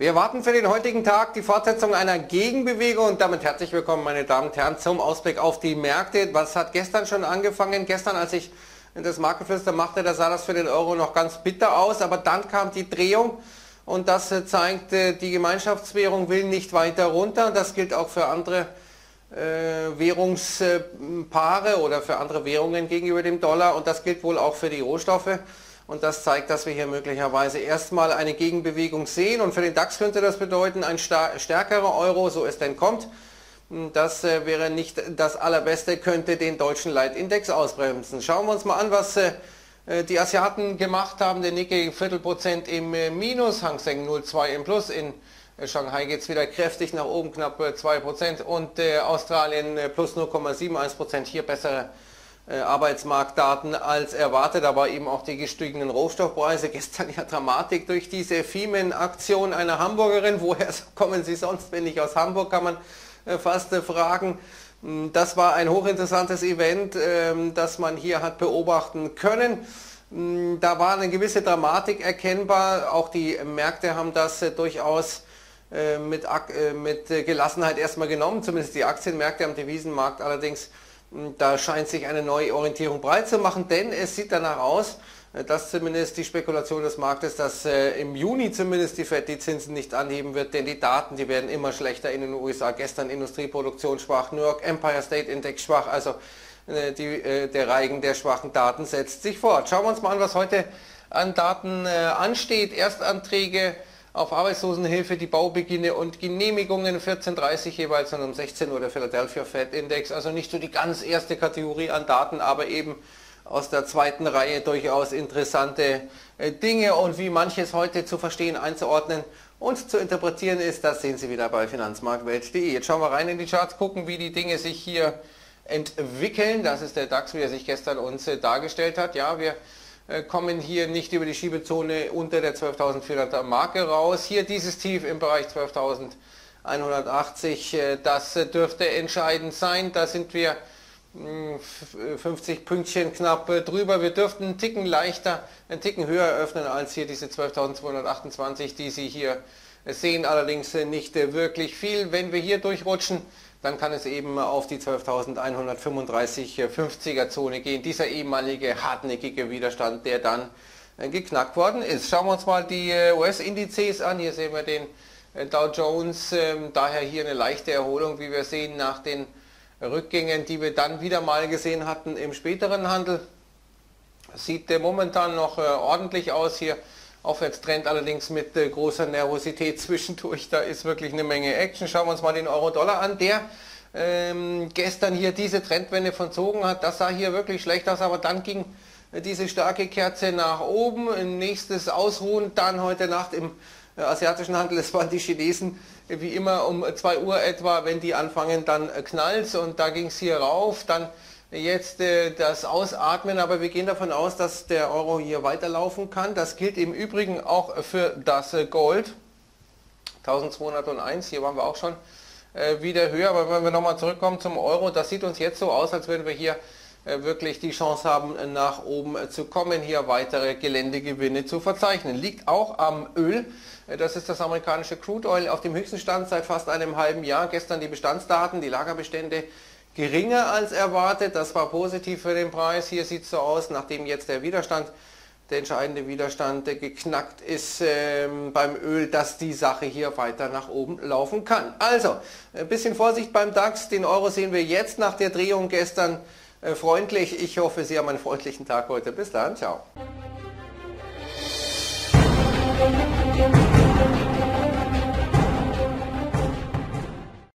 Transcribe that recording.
Wir warten für den heutigen Tag die Fortsetzung einer Gegenbewegung und damit herzlich willkommen, meine Damen und Herren, zum Ausblick auf die Märkte. Was hat gestern schon angefangen? Gestern, als ich das Markenflüster machte, da sah das für den Euro noch ganz bitter aus, aber dann kam die Drehung und das zeigt, die Gemeinschaftswährung will nicht weiter runter. Das gilt auch für andere äh, Währungspaare oder für andere Währungen gegenüber dem Dollar und das gilt wohl auch für die Rohstoffe. Und das zeigt, dass wir hier möglicherweise erstmal eine Gegenbewegung sehen. Und für den DAX könnte das bedeuten, ein stärkerer Euro, so es denn kommt. Das äh, wäre nicht das Allerbeste, könnte den deutschen Leitindex ausbremsen. Schauen wir uns mal an, was äh, die Asiaten gemacht haben. Der Nikkei Viertelprozent im äh, Minus, Hang Seng 0,2 im Plus. In Shanghai geht es wieder kräftig nach oben, knapp 2%. Und Australien plus 0,71%. Hier bessere Arbeitsmarktdaten als erwartet, aber eben auch die gestiegenen Rohstoffpreise. Gestern ja Dramatik durch diese Fiemen-Aktion einer Hamburgerin. Woher kommen Sie sonst, wenn nicht aus Hamburg, kann man äh, fast äh, fragen. Hm, das war ein hochinteressantes Event, ähm, das man hier hat beobachten können. Hm, da war eine gewisse Dramatik erkennbar. Auch die Märkte haben das durchaus mit Gelassenheit erstmal genommen, zumindest die Aktienmärkte am Devisenmarkt allerdings da scheint sich eine neue Orientierung breit zu machen, denn es sieht danach aus, dass zumindest die Spekulation des Marktes, dass äh, im Juni zumindest die Fed die Zinsen nicht anheben wird, denn die Daten, die werden immer schlechter in den USA. Gestern Industrieproduktion schwach, New York Empire State Index schwach, also äh, die, äh, der Reigen der schwachen Daten setzt sich fort. Schauen wir uns mal an, was heute an Daten äh, ansteht. Erstanträge auf Arbeitslosenhilfe die Baubeginne und Genehmigungen 14.30 jeweils und um 16 Uhr der Philadelphia Fed Index. Also nicht so die ganz erste Kategorie an Daten, aber eben aus der zweiten Reihe durchaus interessante äh, Dinge und wie manches heute zu verstehen, einzuordnen und zu interpretieren ist, das sehen Sie wieder bei finanzmarktwelt.de. Jetzt schauen wir rein in die Charts, gucken, wie die Dinge sich hier entwickeln. Das ist der DAX, wie er sich gestern uns äh, dargestellt hat. Ja, wir kommen hier nicht über die Schiebezone unter der 12.400er Marke raus. Hier dieses Tief im Bereich 12.180, äh, das dürfte entscheidend sein. Da sind wir 50 hm, Pünktchen knapp äh, drüber. Wir dürften einen Ticken leichter, einen Ticken höher öffnen als hier diese 12.228, die Sie hier sehen. Allerdings nicht wirklich viel. Wenn wir hier durchrutschen, dann kann es eben auf die 12.135 50er Zone gehen. Dieser ehemalige hartnäckige Widerstand, der dann äh, geknackt worden ist. Schauen wir uns mal die äh, US-Indizes an. Hier sehen wir den äh, Dow Jones, ähm, daher hier eine leichte Erholung, wie wir sehen, nach den Rückgängen, die wir dann wieder mal gesehen hatten im späteren Handel. Sieht momentan noch ordentlich aus hier. Aufwärtstrend allerdings mit äh, großer Nervosität zwischendurch. Da ist wirklich eine Menge Action. Schauen wir uns mal den Euro-Dollar an, der ähm, gestern hier diese Trendwende vollzogen hat. Das sah hier wirklich schlecht aus, aber dann ging äh, diese starke Kerze nach oben. Nächstes Ausruhen dann heute Nacht im äh, asiatischen Handel. Es waren die Chinesen äh, wie immer um 2 Uhr etwa, wenn die anfangen, dann knallt und da ging es hier rauf. Dann jetzt äh, das Ausatmen, aber wir gehen davon aus, dass der Euro hier weiterlaufen kann. Das gilt im Übrigen auch für das äh, Gold. 1201, hier waren wir auch schon äh, wieder höher, aber wenn wir nochmal zurückkommen zum Euro, das sieht uns jetzt so aus, als würden wir hier wirklich die Chance haben, nach oben zu kommen, hier weitere Geländegewinne zu verzeichnen. Liegt auch am Öl. Das ist das amerikanische Crude Oil auf dem höchsten Stand seit fast einem halben Jahr. Gestern die Bestandsdaten, die Lagerbestände geringer als erwartet. Das war positiv für den Preis. Hier sieht es so aus, nachdem jetzt der Widerstand, der entscheidende Widerstand der geknackt ist ähm, beim Öl, dass die Sache hier weiter nach oben laufen kann. Also, ein bisschen Vorsicht beim DAX. Den Euro sehen wir jetzt nach der Drehung gestern äh, freundlich. Ich hoffe, Sie haben einen freundlichen Tag heute. Bis dann. Ciao.